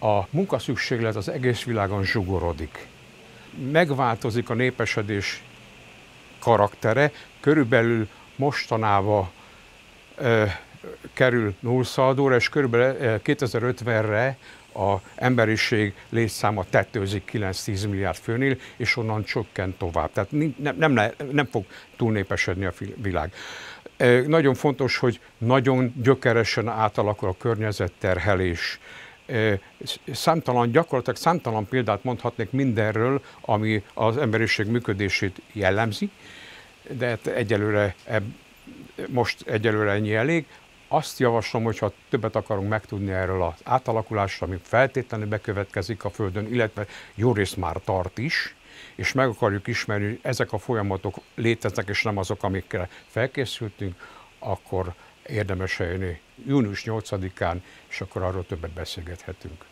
a munkaszükséglet az egész világon zsugorodik. Megváltozik a népesedés karaktere, körülbelül mostanában ö, kerül nullszaldóra, és körülbelül 2050-re a emberiség létszáma tetőzik 9-10 milliárd főnél, és onnan csökken tovább. Tehát nem, nem, nem fog túlnépesedni a világ. Nagyon fontos, hogy nagyon gyökeresen átalakul a környezetterhelés. Számtalan, gyakorlatilag számtalan példát mondhatnék mindenről, ami az emberiség működését jellemzi, de hát egyelőre most egyelőre ennyi elég. Azt javaslom, hogy ha többet akarunk megtudni erről az átalakulásról, ami feltétlenül bekövetkezik a Földön, illetve jó rész már tart is, és meg akarjuk ismerni, hogy ezek a folyamatok léteznek, és nem azok, amikkel felkészültünk, akkor érdemes eljönni június 8-án, és akkor arról többet beszélgethetünk.